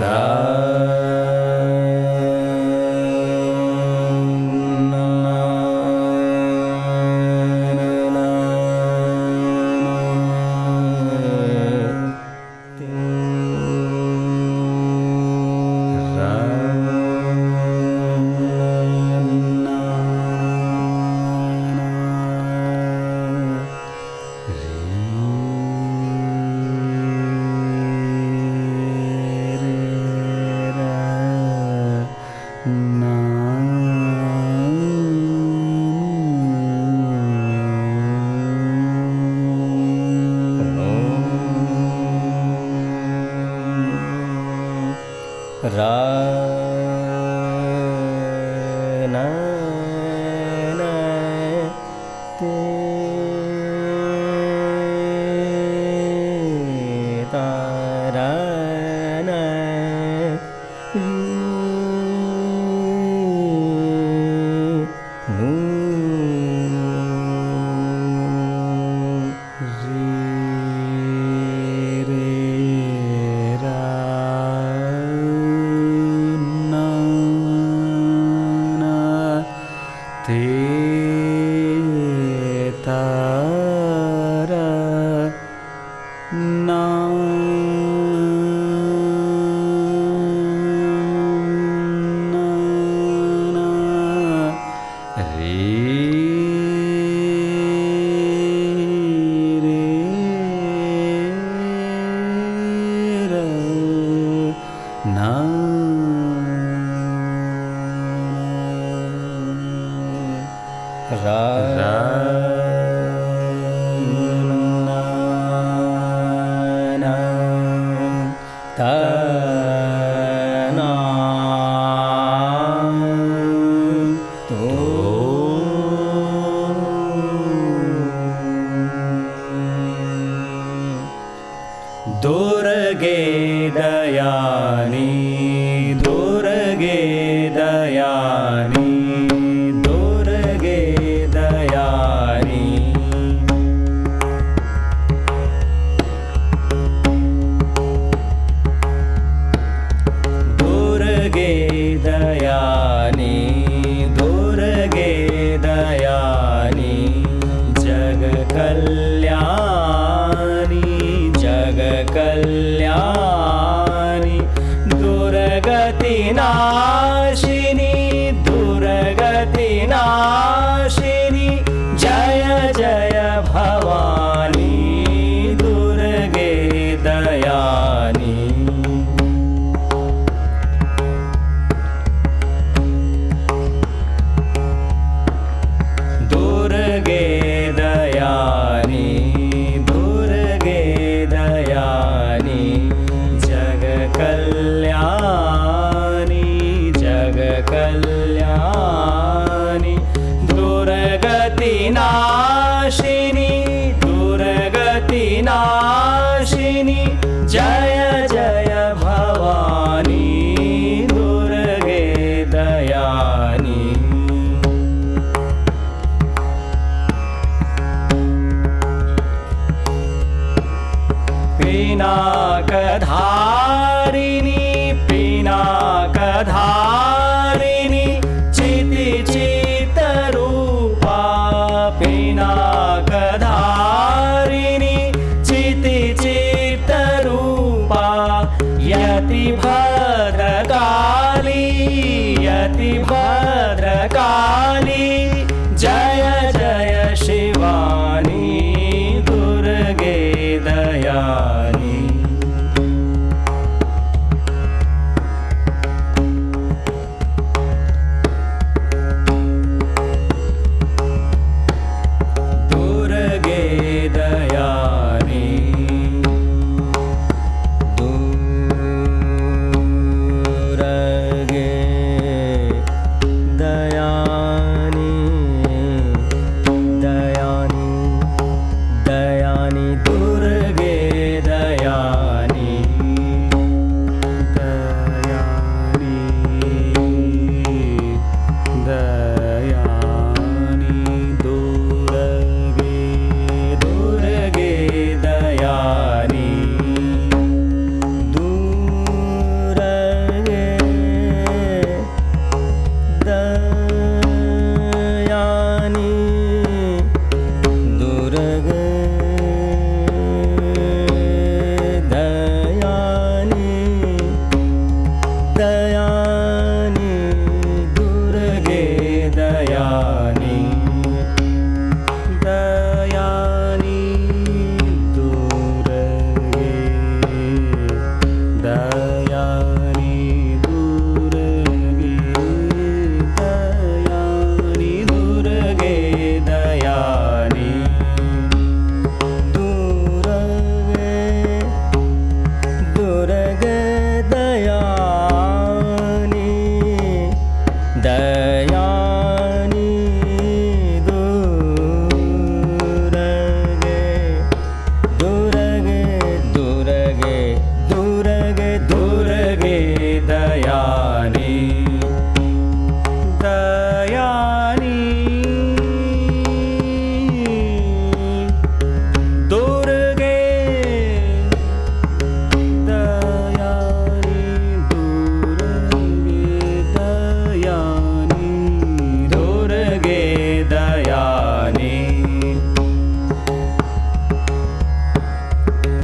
रा Bhadrakali Já. Já. Shivani